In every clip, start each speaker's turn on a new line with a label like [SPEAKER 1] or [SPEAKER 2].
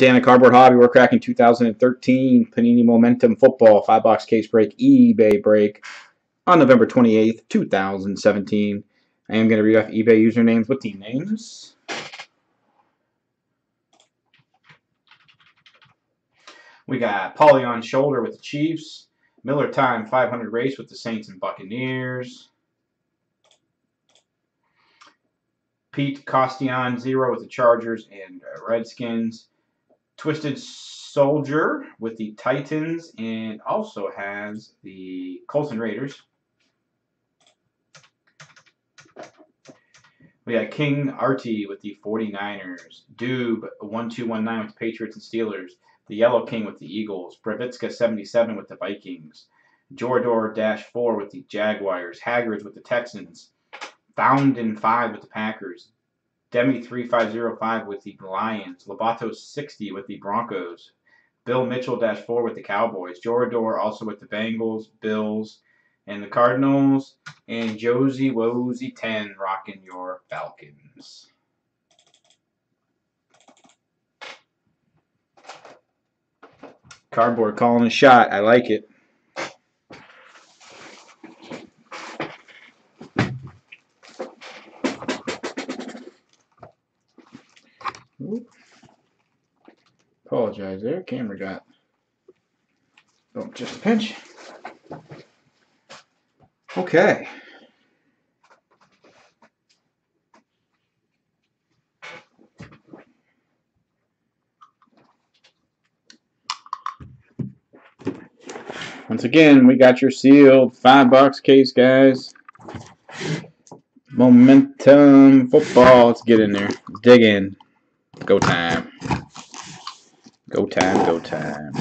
[SPEAKER 1] Dan the Cardboard Hobby, we're cracking 2013 Panini Momentum Football 5-box case break, eBay break on November 28th, 2017. I am going to read off eBay usernames with team names. We got Paulie on shoulder with the Chiefs. Miller Time 500 race with the Saints and Buccaneers. Pete Costion zero with the Chargers and Redskins. Twisted Soldier with the Titans and also has the Colts and Raiders. We got King Artie with the 49ers. Doob 1219 with the Patriots and Steelers. The Yellow King with the Eagles. Bravitska 77 with the Vikings. Jordor Dash 4 with the Jaguars. Haggards with the Texans. Found in 5 with the Packers. Demi 3505 with the Lions. Lobato 60 with the Broncos. Bill Mitchell dash 4 with the Cowboys. Jorador also with the Bengals, Bills, and the Cardinals. And Josie Wozy 10 rocking your Falcons. Cardboard calling a shot. I like it. There. Camera got oh, just a pinch. Okay. Once again, we got your sealed five box case, guys. Momentum football. Let's get in there. Dig in. Go time. Go time, go time.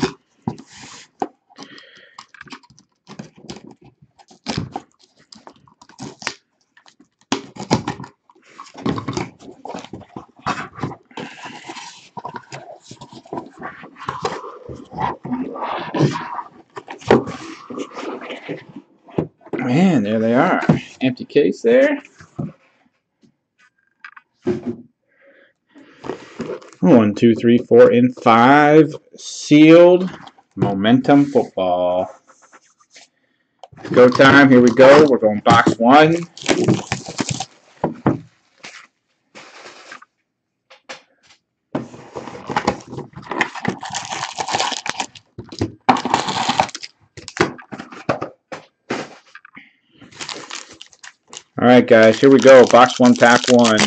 [SPEAKER 1] Man, there they are. Empty case there. One, two, three, four, and five. Sealed. Momentum football. Go time. Here we go. We're going box one. All right, guys, here we go. Box one, pack one.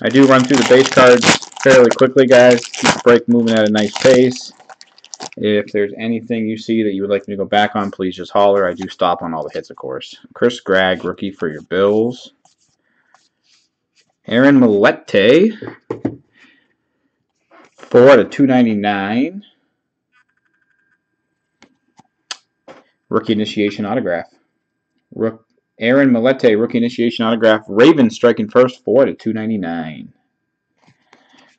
[SPEAKER 1] I do run through the base cards fairly quickly, guys. Keep the break moving at a nice pace. If there's anything you see that you would like me to go back on, please just holler. I do stop on all the hits, of course. Chris Gragg, rookie for your Bills. Aaron Mellette, 4 out of 299. Rookie initiation autograph. Rook Aaron Mellette, rookie initiation autograph. Ravens striking first, 4 to 299.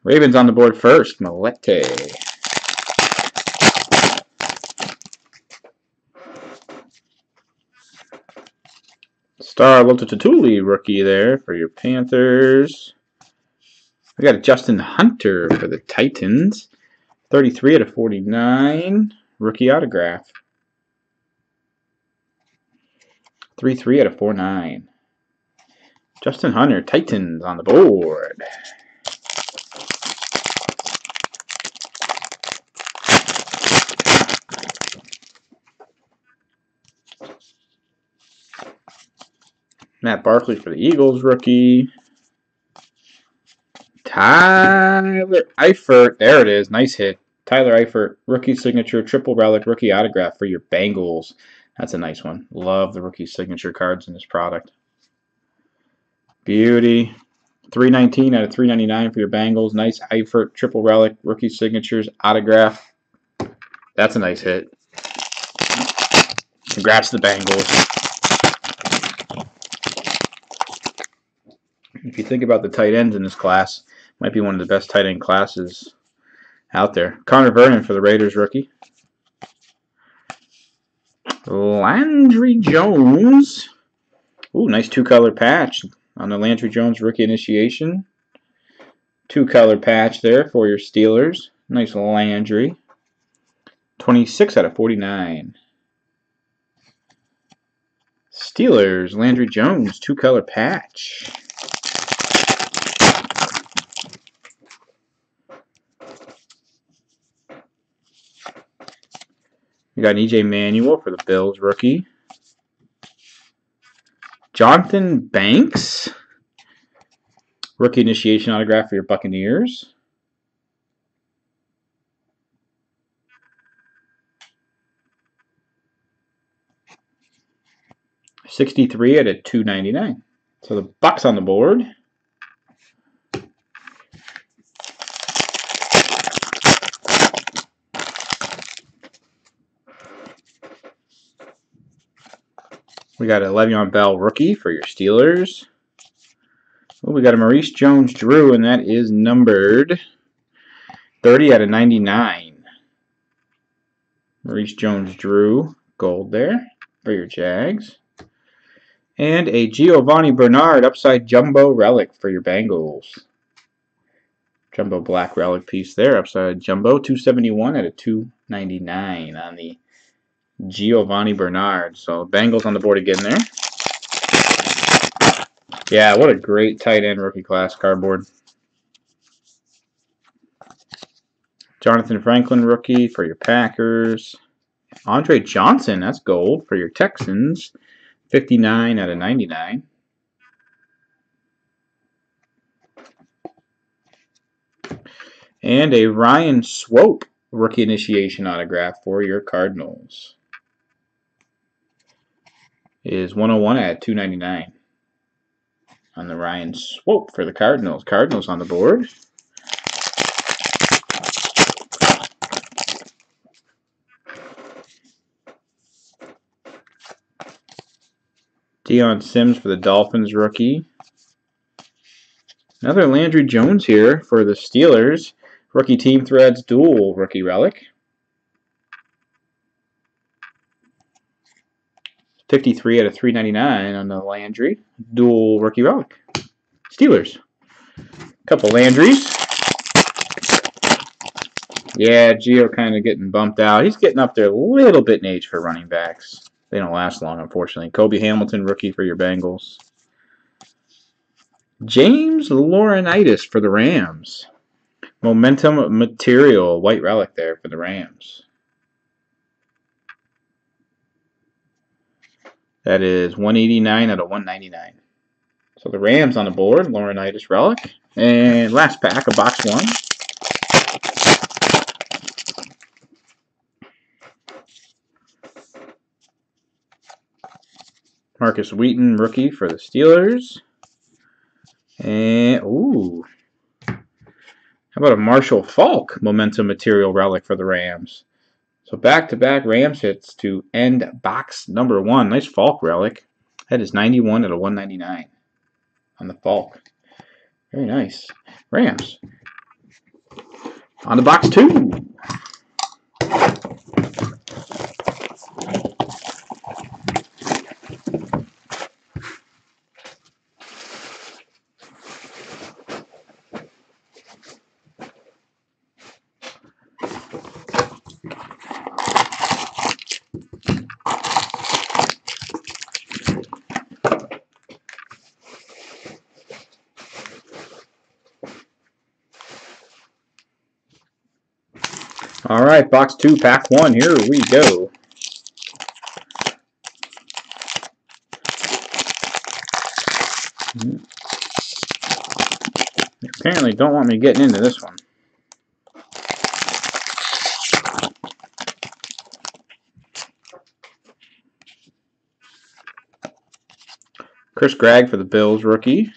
[SPEAKER 1] Ravens on the board first, Mellette. Star Lotulelei rookie there for your Panthers. We got a Justin Hunter for the Titans. 33 out of 49. Rookie autograph. 3-3 out of 4-9. Justin Hunter, Titans on the board. Matt Barkley for the Eagles rookie. Tyler Eifert. There it is. Nice hit. Tyler Eifert, rookie signature, triple relic, rookie autograph for your Bengals. That's a nice one. Love the rookie signature cards in this product. Beauty. 319 out of 399 for your Bengals. Nice Eifert, triple relic, rookie signatures, autograph. That's a nice hit. Congrats to the Bengals. If you think about the tight ends in this class, might be one of the best tight end classes out there. Connor Vernon for the Raiders rookie. Landry Jones. Ooh, nice two-color patch on the Landry Jones rookie initiation. Two color patch there for your Steelers. Nice Landry. 26 out of 49. Steelers, Landry Jones, two color patch. We got an EJ Manuel for the Bills rookie. Johnthan Banks. Rookie initiation autograph for your Buccaneers. Sixty-three at a two ninety-nine. So the Bucs on the board. We got a Le'Veon Bell rookie for your Steelers. Oh, we got a Maurice Jones-Drew, and that is numbered 30 out of 99. Maurice Jones-Drew, gold there for your Jags. And a Giovani Bernard upside jumbo relic for your Bengals. Jumbo black relic piece there, upside jumbo, 271 out of 299 on the Giovani Bernard. So Bengals on the board again there. Yeah, what a great tight end rookie class cardboard. Johnathan Franklin rookie for your Packers. Andre Johnson, that's gold for your Texans. 59 out of 99. And a Ryan Swope rookie initiation autograph for your Cardinals is 101 at 299 on the Ryan Swope for the Cardinals. Cardinals on the board. Dion Sims for the Dolphins rookie. Another Landry Jones here for the Steelers. Rookie Team Threads dual rookie relic. 53 out of 399 on the Landry. Dual rookie relic. Steelers. Couple Landrys. Yeah, Gio kind of getting bumped out. He's getting up there a little bit in age for running backs. They don't last long, unfortunately. Cobi Hamilton, rookie for your Bengals. James Laurinaitis for the Rams. Momentum Material, white relic there for the Rams. That is 189 out of 199. So the Rams on the board, Laurinaitis Relic. And last pack of box one. Markus Wheaton, rookie for the Steelers. And, ooh. How about a Marshall Faulk momentum material relic for the Rams? So back-to-back -back Rams hits to end box number one. Nice Faulk relic. That is 91 out of 199 on the Faulk. Very nice. Rams. On to box two. All box two, pack one. Here we go. apparently don't want me getting into this one. Chris Gragg for the Bills rookie.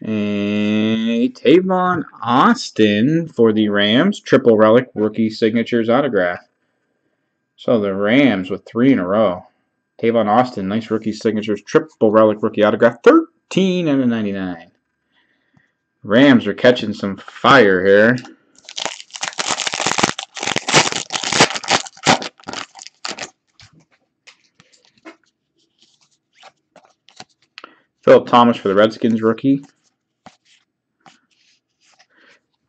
[SPEAKER 1] And Tavon Austin for the Rams. Triple relic rookie signatures autograph. So the Rams with three in a row. Tavon Austin, nice rookie signatures. Triple relic rookie autograph. 13 out of 99. Rams are catching some fire here. Phillip Thomas for the Redskins rookie.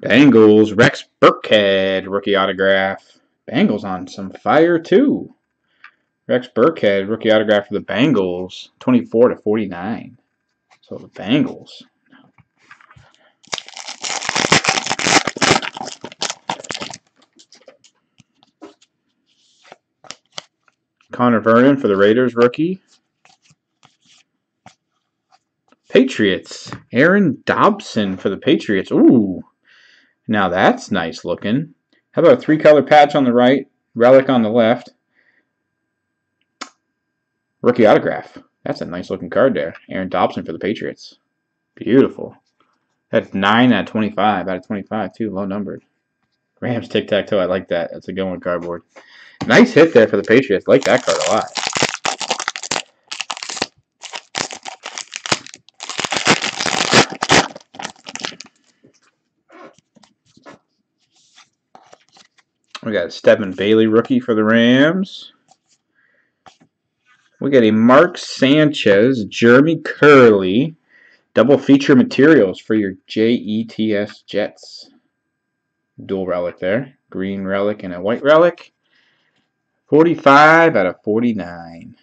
[SPEAKER 1] Bengals, Rex Burkhead, rookie autograph. Bengals on some fire too. Rex Burkhead, rookie autograph for the Bengals, 24 to 49. So the Bengals. Connor Vernon for the Raiders, rookie. Patriots, Aaron Dobson for the Patriots. Ooh, now that's nice looking. How about a three color patch on the right, relic on the left? Rookie autograph. That's a nice looking card there. Aaron Dobson for the Patriots. Beautiful. That's 9 out of 25. Out of 25, too. Low numbered. Rams tic tac toe. I like that. That's a good one cardboard. Nice hit there for the Patriots. like that card a lot. We got Stephen Bailey rookie for the Rams. We got a Mark Sanchez, Jeremy Kerley, double feature materials for your JETS Jets. Dual relic there. Green relic and a white relic. 45 out of 49.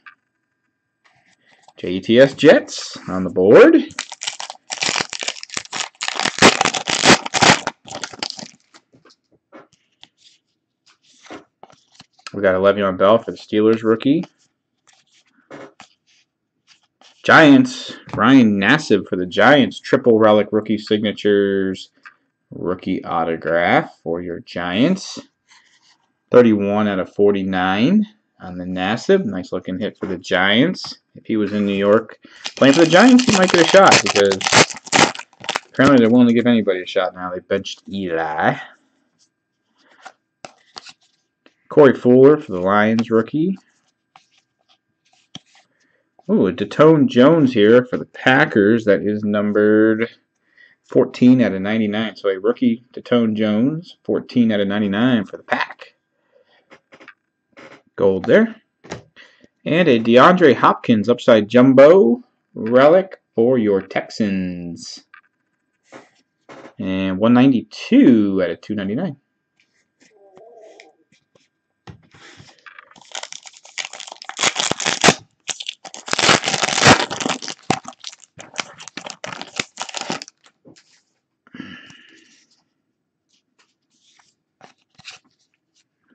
[SPEAKER 1] JETS Jets on the board. We got a Le'Veon Bell for the Steelers rookie. Giants, Ryan Nassib for the Giants, triple relic rookie signatures, rookie autograph for your Giants. 31 out of 49 on the Nassib. Nice looking hit for the Giants. If he was in New York playing for the Giants, he might get a shot because apparently they're willing to give anybody a shot now. They benched Eli. Corey Fuller for the Lions rookie. Oh, a Datone Jones here for the Packers. That is numbered 14 out of 99. So a rookie Datone Jones, 14 out of 99 for the Pack. Gold there. And a DeAndre Hopkins upside jumbo relic for your Texans. And 192 out of 299.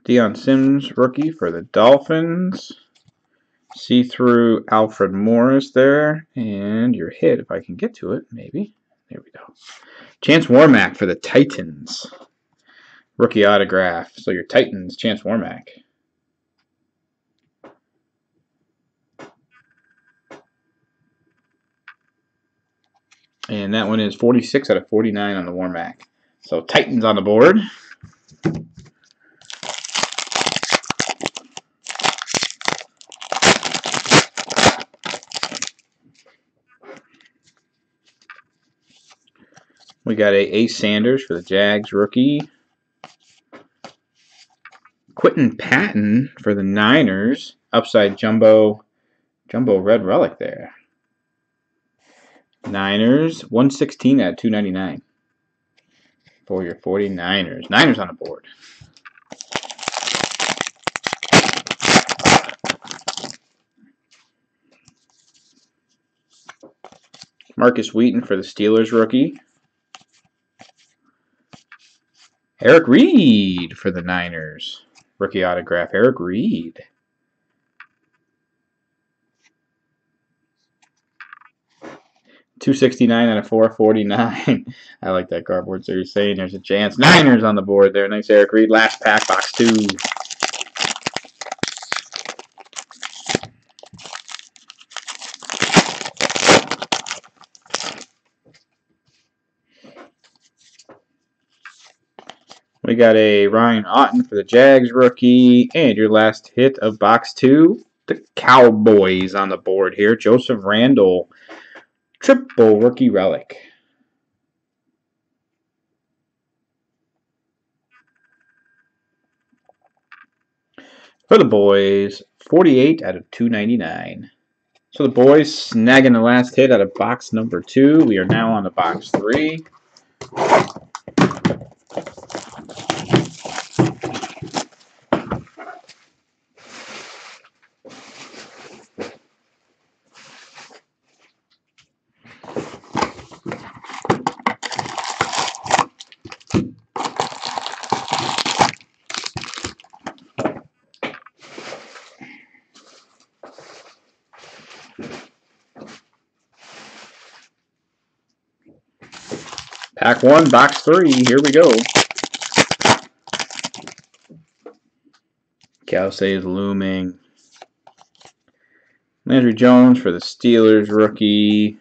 [SPEAKER 1] Dion Sims, rookie for the Dolphins. See through Alfred Morris there. And your hit, if I can get to it, maybe. There we go. Chance Warmack for the Titans. Rookie autograph. So your Titans, Chance Warmack. And that one is 46 out of 49 on the Warmack. So Titans on the board. We got a Ace Sanders for the Jags rookie. Quinton Patton for the Niners. Upside jumbo, jumbo red relic there. Niners, 116 at 299 for your 49ers. Niners on the board. Markus Wheaton for the Steelers rookie. Eric Reid for the Niners. Rookie autograph, Eric Reid. Two sixty nine out of four forty nine. I like that cardboard. So you're saying there's a chance. Niners on the board there. Nice Eric Reid. Last pack, box two. We got a Ryan Otten for the Jags rookie. And your last hit of box two, the Cowboys on the board here. Joseph Randle, triple rookie relic. For the boys, 48 out of 299. So the boys snagging the last hit out of box number two. We are now on the box three. Pack one, box three. Here we go. Kelce is looming. Landry Jones for the Steelers rookie.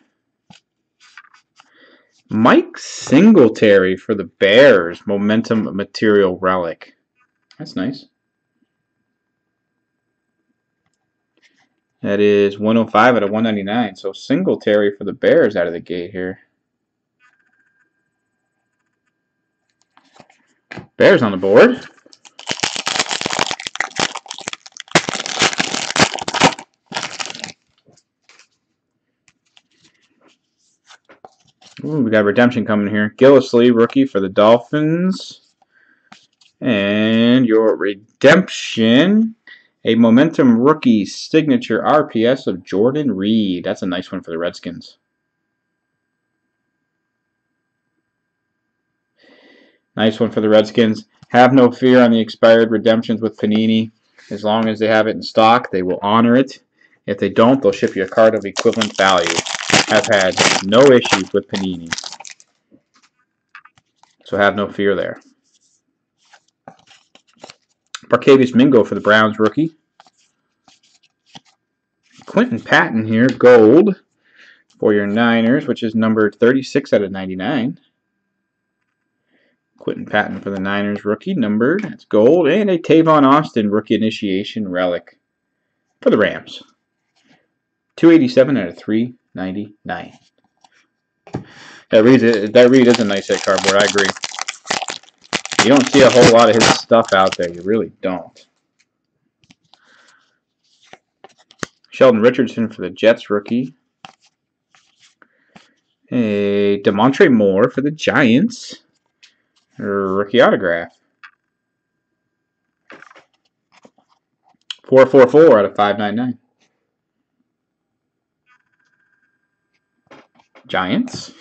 [SPEAKER 1] Mike Singletary for the Bears Momentum Material Relic. That's nice. That is 105 out of 199. So Singletary for the Bears out of the gate here. Bears on the board. Ooh, we got redemption coming here. Gillislee, rookie for the Dolphins. And your redemption, a Momentum rookie signature RPS of Jordan Reed. That's a nice one for the Redskins. Nice one for the Redskins. Have no fear on the expired redemptions with Panini. As long as they have it in stock, they will honor it. If they don't, they'll ship you a card of equivalent value. Have had no issues with Panini. So have no fear there. Barkevious Mingo for the Browns rookie. Quinton Patton here, gold for your Niners, which is numbered 36 out of 99. Quinton Patton for the Niners rookie, numbered, that's gold, and a Tavon Austin rookie initiation relic for the Rams. 287 out of 399. That reads that read is a nice hit cardboard, I agree. You don't see a whole lot of his stuff out there. You really don't. Sheldon Richardson for the Jets rookie. A Damontre Moore for the Giants. Rookie autograph. 444 out of 599. Giants.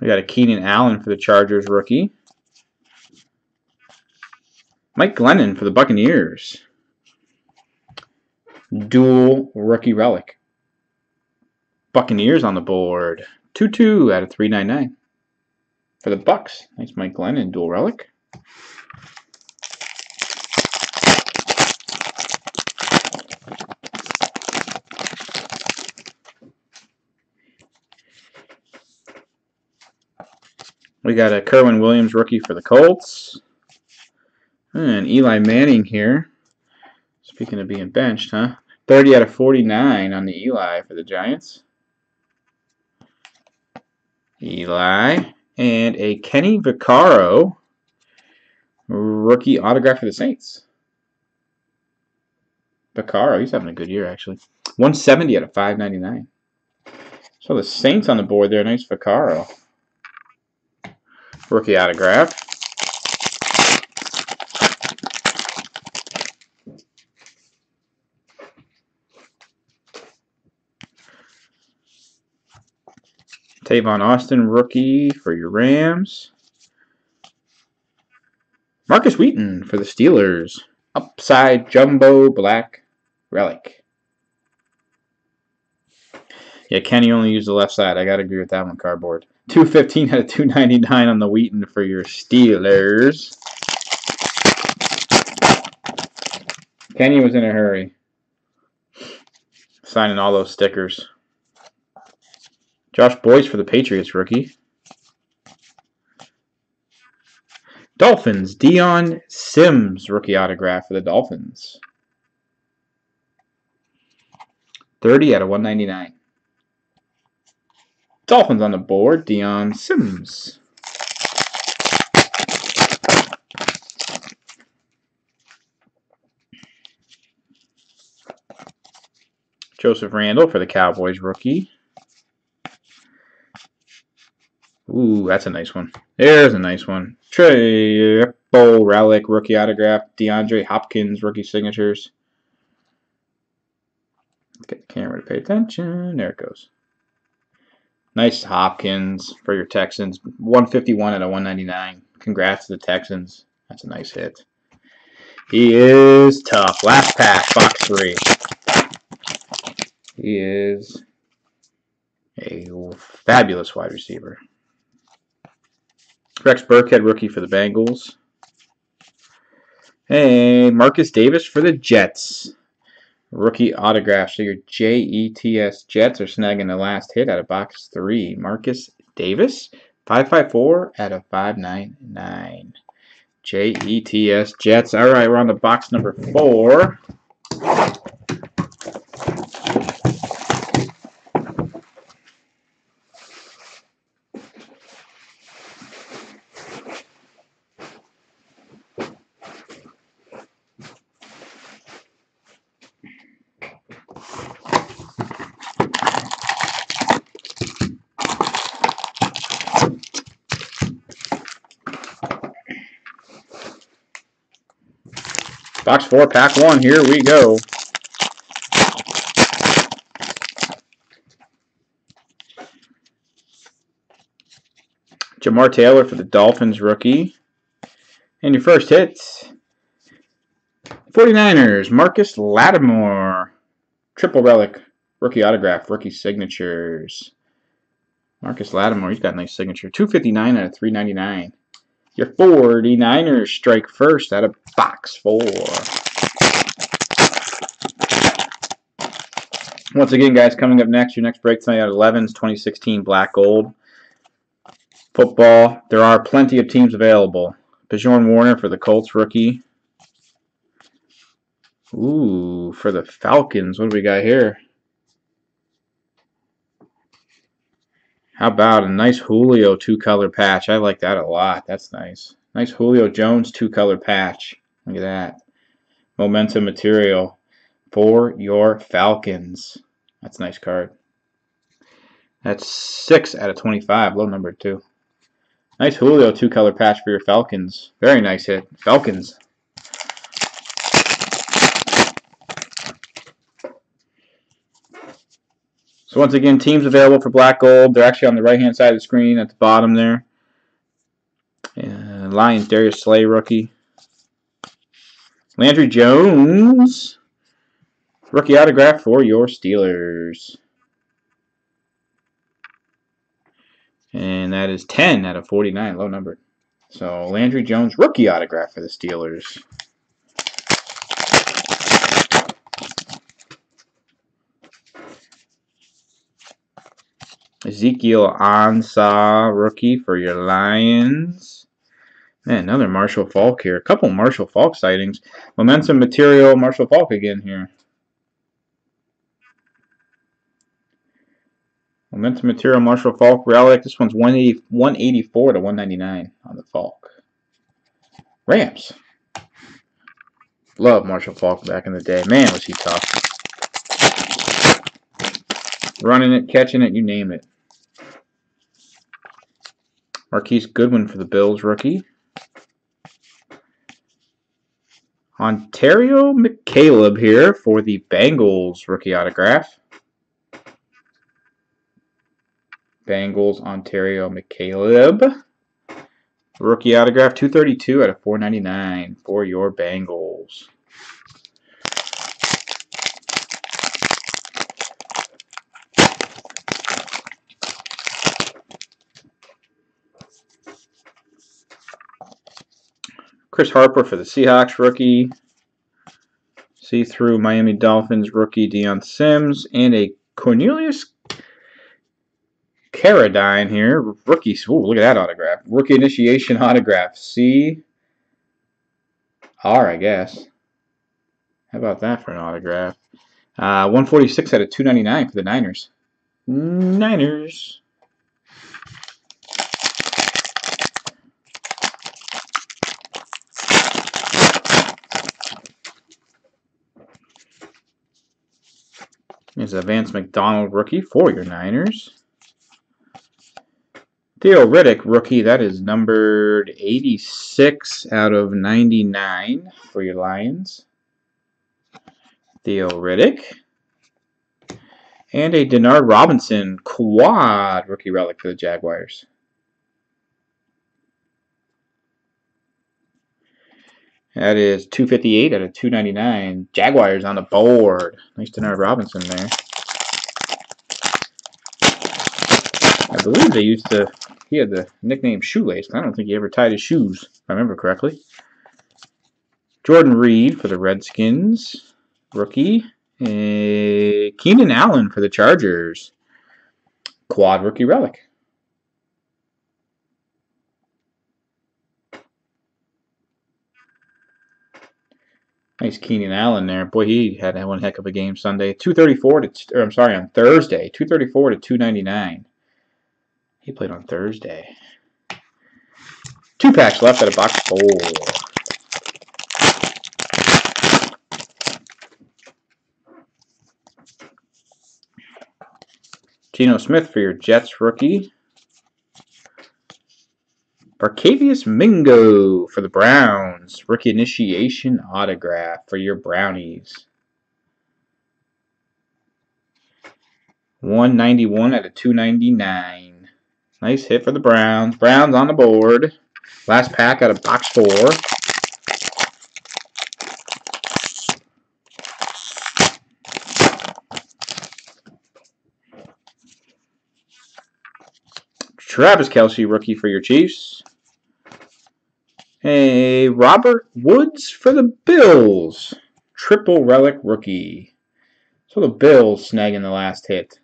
[SPEAKER 1] We got a Keenan Allen for the Chargers rookie. Mike Glennon for the Buccaneers. Dual rookie relic. Buccaneers on the board. 2-2 out of 399. For the Bucs. Nice Mike Glennon dual relic. We got a Kerwynn Williams rookie for the Colts. And Eli Manning here. Speaking of being benched, huh? 30 out of 49 on the Eli for the Giants. Eli. And a Kenny Vaccaro rookie autograph for the Saints. Vaccaro, he's having a good year, actually. 170 out of 599. So the Saints on the board there. Nice Vaccaro. Rookie autograph. Tavon Austin, rookie for your Rams. Markus Wheaton for the Steelers. Upside Jumbo Black Relic. Yeah, Kenny only used the left side. I got to agree with that one, cardboard. 215 out of 299 on the Wheaton for your Steelers. Kenny was in a hurry. Signing all those stickers. Josh Boyce for the Patriots rookie. Dolphins, Dion Sims rookie autograph for the Dolphins. 30 out of 199. Dolphins on the board, Dion Sims. Joseph Randle for the Cowboys rookie. Ooh, that's a nice one. There's a nice one. Triple Relic rookie autograph. DeAndre Hopkins rookie signatures. Get the camera to pay attention. There it goes. Nice Hopkins for your Texans. 151 out of 199. Congrats to the Texans. That's a nice hit. He is tough. Last pack, box three. He is a fabulous wide receiver. Rex Burkhead, rookie for the Bengals. Hey, Marcus Davis for the Jets. Rookie autograph. So your JETS Jets are snagging the last hit out of box three. Marcus Davis, 554 out of 599. JETS Jets. All right, we're on to box number four. Four, pack one. Here we go. Jamar Taylor for the Dolphins rookie. And your first hits. 49ers, Marcus Lattimore. Triple relic. Rookie autograph. Rookie signatures. Marcus Lattimore, he's got a nice signature. 259 out of 399. Your 49ers strike first out of box four. Once again, guys, coming up next, your next break tonight at 11 is 2016 Black Gold. Football, there are plenty of teams available. Bjoern Werner for the Colts rookie. Ooh, for the Falcons, what do we got here? How about a nice Julio two-color patch? I like that a lot. That's nice. Nice Julio Jones two-color patch. Look at that. Momentum material for your Falcons. That's a nice card. That's 6 out of 25. Low number, too. Nice Julio two-color patch for your Falcons. Very nice hit. Falcons. So once again, teams available for black gold. They're actually on the right-hand side of the screen at the bottom there. And Lions, Darius Slay, rookie. Landry Jones, rookie autograph for your Steelers. And that is 10 out of 49, low number. So Landry Jones, rookie autograph for the Steelers. Ezekiel Ansah, rookie for your Lions. Man, another Marshall Faulk here. A couple Marshall Faulk sightings. Momentum material, Marshall Faulk again here. Momentum material, Marshall Faulk relic. This one's 180, 184 to 199 on the Faulk. Rams. Love Marshall Faulk back in the day. Man, was he tough. Running it, catching it, you name it. Marquise Goodwin for the Bills rookie. Onterio McCalebb here for the Bengals rookie autograph. Bengals Onterio McCalebb. Rookie autograph 232 out of 499 for your Bengals. Chris Harper for the Seahawks rookie. See through Miami Dolphins rookie Dion Sims and a Cornelius Carradine here. Rookie. Ooh, look at that autograph. Rookie initiation autograph. C R, I guess. How about that for an autograph? Uh, 146 out of 299 for the Niners. Niners. is a Vance McDonald rookie for your Niners. Theo Riddick rookie, that is numbered 86 out of 99 for your Lions. Theo Riddick. And a Denard Robinson quad rookie relic for the Jaguars. That is 258 out of 299. Jaguars on the board. Nice Denard Robinson there. I believe they used to, he had the nickname Shoelace. I don't think he ever tied his shoes, if I remember correctly. Jordan Reed for the Redskins. Rookie. Uh, Keenan Allen for the Chargers. Quad rookie relic. Nice Keenan Allen there. Boy, he had one heck of a game Sunday. 234 to, or I'm sorry, on Thursday. 234 to 299. He played on Thursday. Two packs left at a box four. Geno Smith for your Jets rookie. Barkevious Mingo for the Browns. Rookie initiation autograph for your Brownies. 191 out of 299. Nice hit for the Browns. Browns on the board. Last pack out of box four. Travis Kelce, rookie for your Chiefs. A Robert Woods for the Bills. Triple relic rookie. So the Bills snagging the last hit.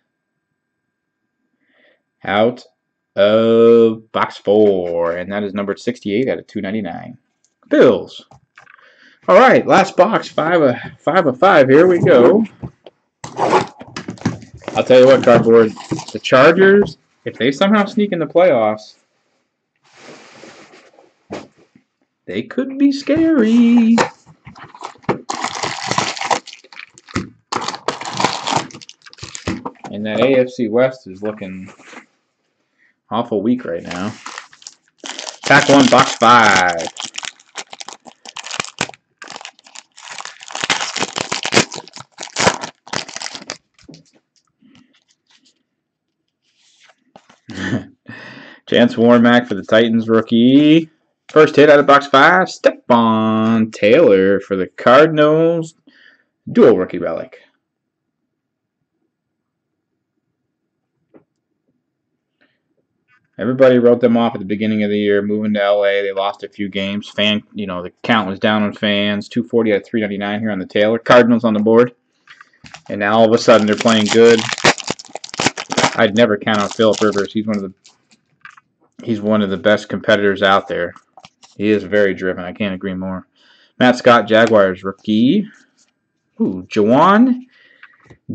[SPEAKER 1] Out of box four. And that is numbered 68 out of 299. Bills. All right, last box, five of five of five. Here we go. I'll tell you what, cardboard. The Chargers, if they somehow sneak in the playoffs, They could be scary. And that AFC West is looking awful weak right now. Pack one, box five. Chance Warmack for the Titans rookie. First hit out of box five, Stepfan Taylor for the Cardinals. Dual rookie relic. Everybody wrote them off at the beginning of the year, moving to LA. They lost a few games. Fan, you know, the count was down on fans. 240 out of 399 here on the Taylor. Cardinals on the board. And now all of a sudden they're playing good. I'd never count on Philip Rivers. He's one of the he's one of the best competitors out there. He is very driven. I can't agree more. Matt Scott, Jaguars rookie. Ooh, Jawan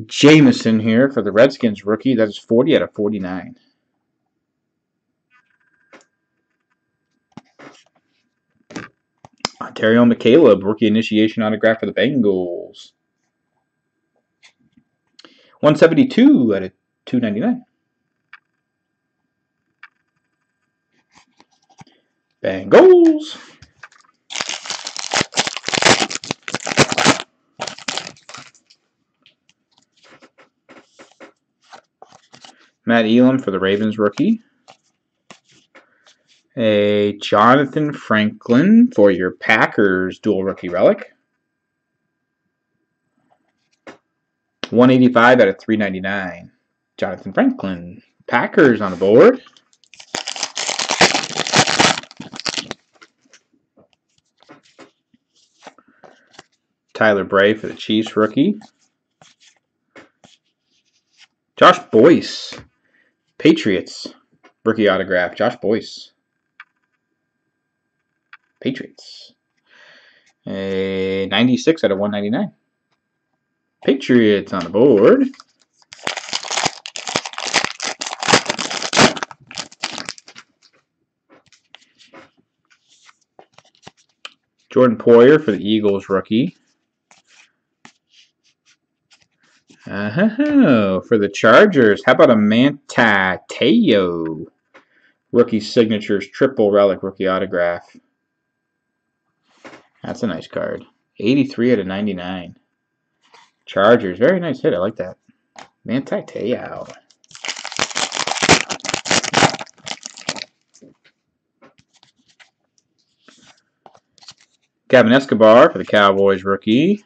[SPEAKER 1] Jamison here for the Redskins rookie. That is 40 out of 49. Onterio McCalebb, rookie initiation autograph for the Bengals. 172 out of 299. Bengals. Matt Elam for the Ravens rookie. A Johnathan Franklin for your Packers dual rookie relic. 185 out of 399. Johnathan Franklin. Packers on the board. Tyler Bray for the Chiefs rookie. Josh Boyce, Patriots rookie autograph. Josh Boyce, Patriots. A 96 out of 199. Patriots on the board. Jordan Poyer for the Eagles rookie. Oh, for the Chargers, how about a Manti Te'o? Rookie signatures, triple relic rookie autograph. That's a nice card. 83 out of 99. Chargers, very nice hit. I like that. Manti Te'o. Gavin Escobar for the Cowboys rookie.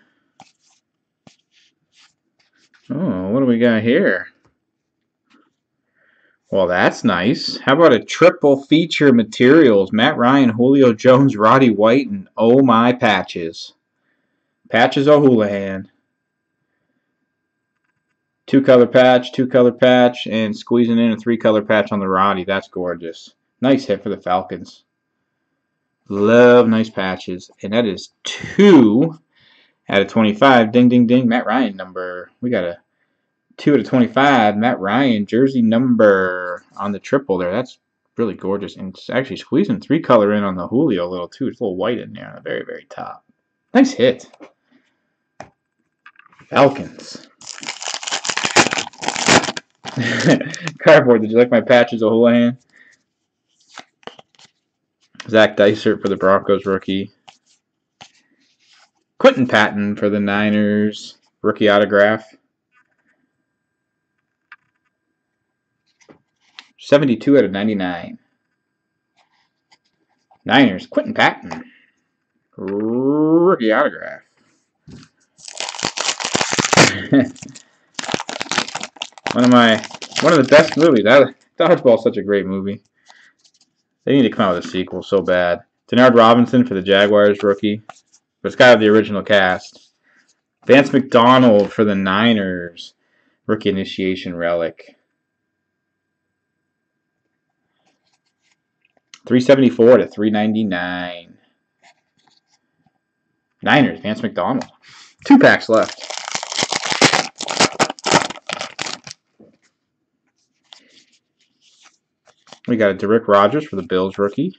[SPEAKER 1] Oh, what do we got here? Well, that's nice. How about a triple feature materials? Matt Ryan, Julio Jones, Roddy White, and oh my patches. Patches O'Houlihan. Two color patch, two color patch, and squeezing in a three color patch on the Roddy. That's gorgeous. Nice hit for the Falcons. Love nice patches. And that is two out of 25. Ding, ding, ding. Matt Ryan number. We got a 2 out of 25. Matt Ryan jersey number on the triple there. That's really gorgeous. And it's actually squeezing three color in on the Julio a little too. It's a little white in there on the very, very top. Nice hit. Falcons. Cardboard, did you like my patches of Houlihan? Zac Dysert for the Broncos rookie. Quinton Patton for the Niners, rookie autograph. 72 out of 99. Niners, Quinton Patton, rookie autograph. one of my, one of the best movies. That Dodgeball is such a great movie. They need to come out with a sequel so bad. Denard Robinson for the Jaguars rookie. But it's got the original cast. Vance McDonald for the Niners. Rookie initiation relic. 374 to 399. Niners, Vance McDonald. Two packs left. We got a Da'Rick Rogers for the Bills rookie.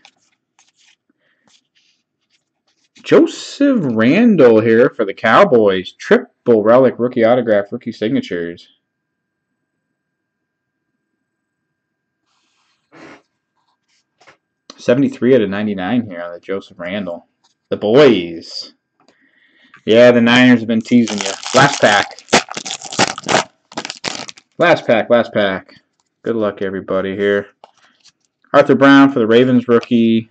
[SPEAKER 1] Joseph Randle here for the Cowboys. Triple relic rookie autograph, rookie signatures. Seventy-three out of ninety-nine here on the Joseph Randle. The boys. Yeah, the Niners have been teasing you. Last pack. Last pack, last pack. Good luck, everybody, here. Arthur Brown for the Ravens rookie.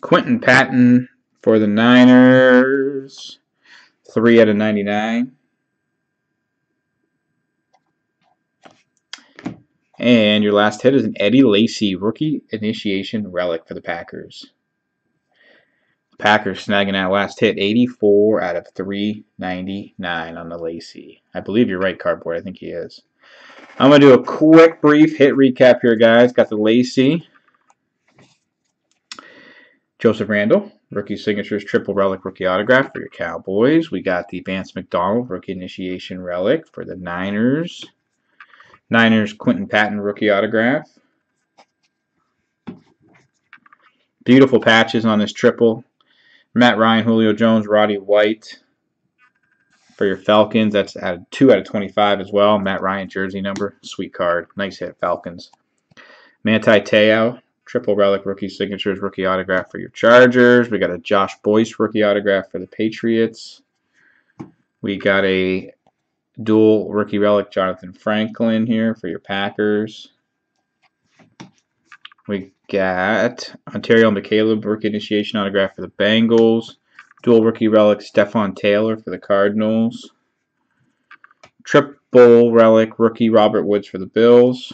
[SPEAKER 1] Quinton Patton for the Niners. 3 out of 99. And your last hit is an Eddie Lacy rookie initiation relic for the Packers. Packers snagging that last hit, 84 out of 399 on the Lacy. I believe you're right, Cardboard. I think he is. I'm going to do a quick, brief hit recap here, guys. Got the Lacy. Joseph Randle, rookie signatures, triple relic rookie autograph for your Cowboys. We got the Vance McDonald, rookie initiation relic for the Niners. Niners, Quinton Patton, rookie autograph. Beautiful patches on this triple. Matt Ryan, Julio Jones, Roddy White for your Falcons. That's at 2 out of 25 as well. Matt Ryan jersey number. Sweet card. Nice hit, Falcons. Manti Te'o, Triple relic rookie signatures, rookie autograph for your Chargers. We got a Josh Boyce rookie autograph for the Patriots. We got a dual rookie relic Johnathan Franklin here for your Packers. We got Onterio McCalebb rookie initiation autograph for the Bengals. Dual rookie relic Stepfan Taylor for the Cardinals. Triple relic rookie Robert Woods for the Bills.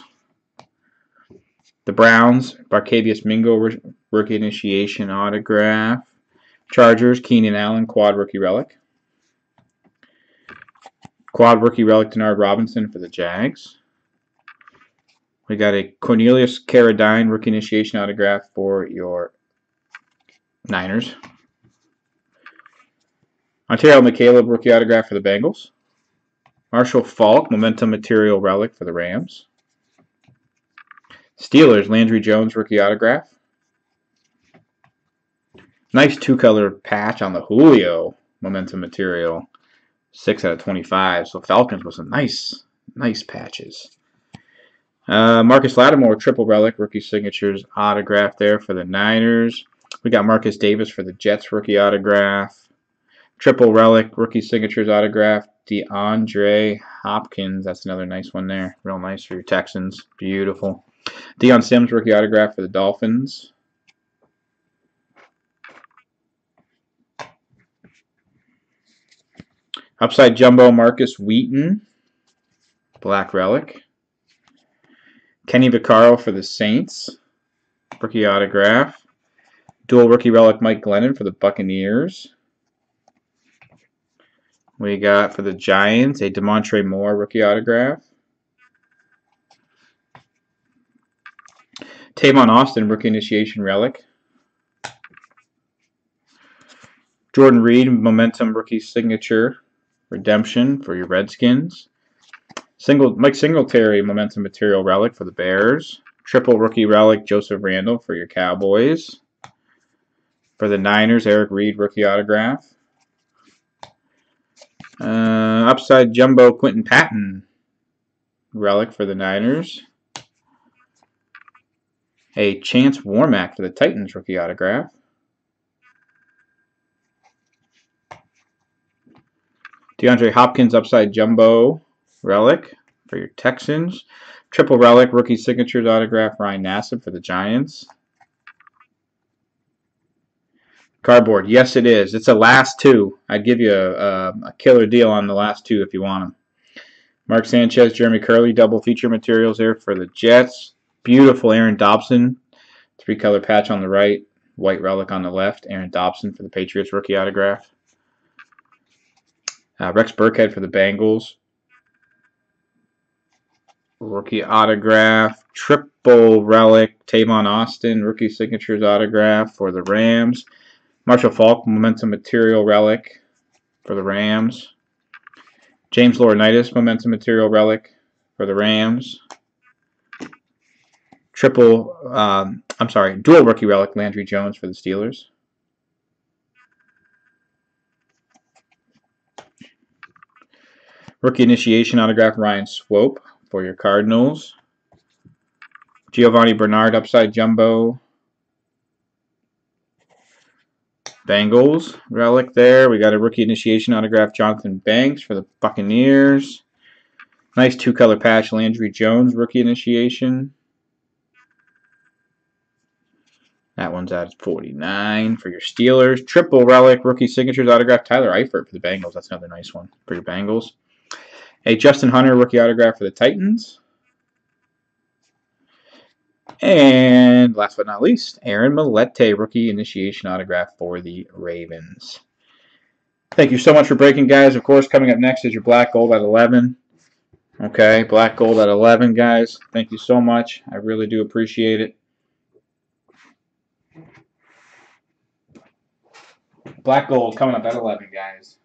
[SPEAKER 1] The Browns, Barkevious Mingo rookie initiation autograph. Chargers, Keenan Allen quad rookie relic. Quad rookie relic Denard Robinson for the Jags. We got a Cornelius Carradine rookie initiation autograph for your Niners. Onterio McCalebb rookie autograph for the Bengals. Marshall Faulk, momentum material relic for the Rams. Steelers, Landry Jones rookie autograph. Nice two-color patch on the Julio momentum material. 6 out of 25. So Falcons with some nice, nice patches. Uh, Marcus Lattimore, triple relic, rookie signatures autograph there for the Niners. We got Marcus Davis for the Jets rookie autograph. Triple relic, rookie signatures autograph. DeAndre Hopkins. That's another nice one there. Real nice for your Texans. Beautiful. Dion Sims rookie autograph for the Dolphins. Upside Jumbo Markus Wheaton, Black Relic. Kenny Vaccaro for the Saints, rookie autograph. Dual rookie relic Mike Glennon for the Buccaneers. We got for the Giants a Damontre Moore rookie autograph. Tavon Austin rookie initiation relic. Jordan Reed momentum rookie signature redemption for your Redskins. Single Mike Singletary momentum material relic for the Bears. Triple rookie relic Joseph Randle for your Cowboys. For the Niners, Eric Reid rookie autograph. Uh, upside jumbo Quinton Patton relic for the Niners. A Chance Warmack for the Titans rookie autograph. DeAndre Hopkins upside jumbo relic for your Texans. Triple relic rookie signatures autograph Ryan Nassib for the Giants. Cardboard. Yes, it is. It's a last two. I'd give you a, a, a, killer deal on the last two if you want them. Mark Sanchez, Jeremy Kerley, double feature materials there for the Jets. Beautiful Aaron Dobson. Three color patch on the right, white relic on the left. Aaron Dobson for the Patriots rookie autograph. Uh, Rex Burkhead for the Bengals. Rookie autograph. Triple relic. Tavon Austin, rookie signatures autograph for the Rams. Marshall Faulk, Momentum Material Relic for the Rams. James Laurinaitis, Momentum Material Relic for the Rams. Triple, um, I'm sorry, dual rookie relic Landry Jones for the Steelers. Rookie initiation autograph Ryan Swope for your Cardinals. Giovani Bernard upside jumbo Bengals relic there. We got a rookie initiation autograph, Johnthan Banks for the Buccaneers. Nice two-color patch, Landry Jones rookie initiation. That one's at 49 for your Steelers. Triple relic rookie signatures autograph, Tyler Eifert for the Bengals. That's another nice one for your Bengals. A Justin Hunter rookie autograph for the Titans. And last but not least, Aaron Mellette, rookie initiation autograph for the Ravens. Thank you so much for breaking, guys. Of course, coming up next is your black gold at 11. Okay, black gold at 11, guys. Thank you so much. I really do appreciate it. Black gold coming up at 11, guys.